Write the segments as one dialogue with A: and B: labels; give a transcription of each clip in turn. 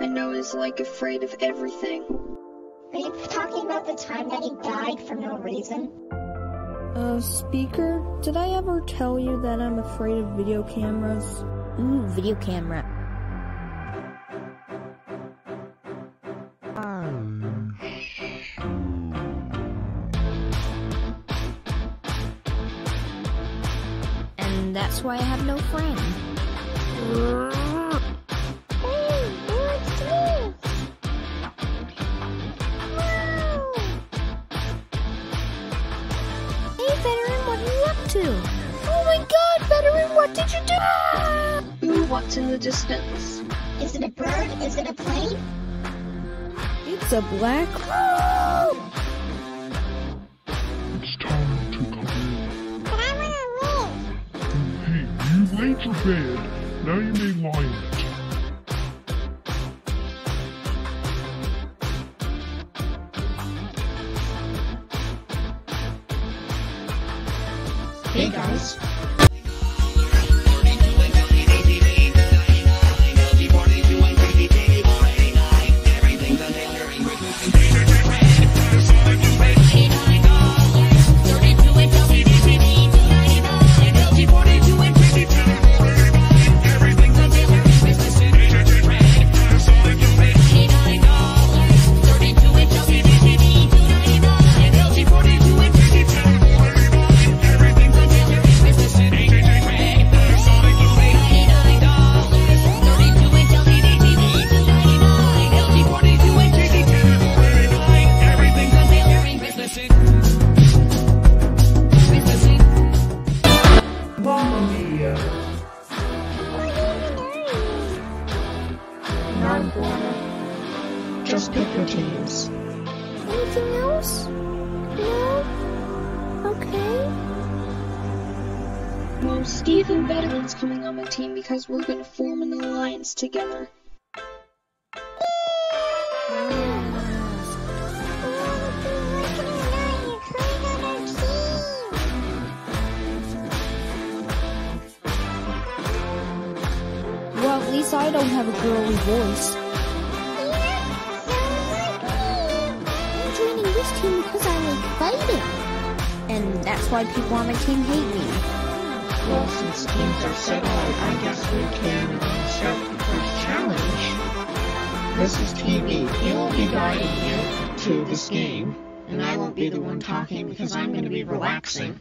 A: I know he's like afraid of everything.
B: Are you talking about the time that he died for no reason?
C: Uh, speaker, did I ever tell you that I'm afraid of video cameras?
D: Ooh, video camera. And that's why I have no friend.
B: Hey,
D: veteran, what are you up to? Oh my god, veteran, what did you do?
A: Ooh, what's in the distance?
B: Is it a bird? Is it a plane?
C: It's a black hole!
E: It's time to come in.
B: But I wanna live.
E: Hey, you laid your bed. Now you may lie
F: Hey guys. Just pick your teams.
D: Anything else? No? Okay.
A: Well, Steve and Veteran's coming on my team because we're gonna form an alliance together.
C: Well, at least I don't have a girly voice.
D: Team because I like fighting. And that's why people on my team hate me.
F: Well, since teams are set I guess we can start the first challenge. This is TV. He will be guiding you to this game, and I won't be the one talking because I'm going to be relaxing.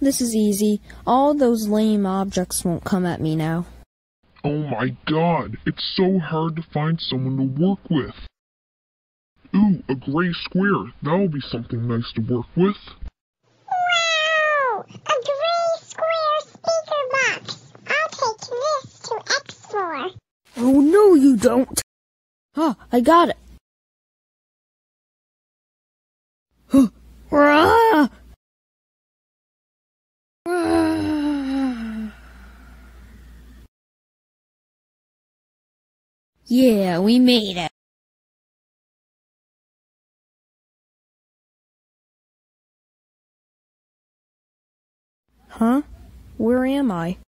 C: This is easy. All those lame objects won't come at me now.
E: Oh my god, it's so hard to find someone to work with. Ooh, a gray square. That'll be something nice to work with.
B: Wow! A gray square speaker box. I'll take this to explore.
C: Oh no, you don't! Ah, I got it! Huh. Yeah, we made it. Huh? Where am I?